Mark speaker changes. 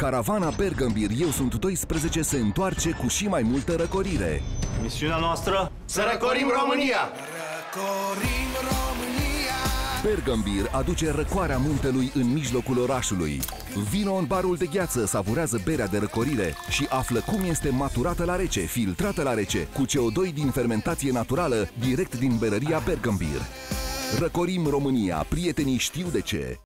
Speaker 1: Caravana Bergambir Eu sunt 12 se întoarce cu și mai multă răcorire.
Speaker 2: Misiunea noastră?
Speaker 3: Să răcorim România!
Speaker 4: Răcorim România
Speaker 1: Bergambir aduce răcoarea muntelui în mijlocul orașului. Vino în barul de gheață, savurează berea de răcorire și află cum este maturată la rece, filtrată la rece, cu CO2 din fermentație naturală, direct din berăria Bergambir. Răcorim România, prietenii știu de ce.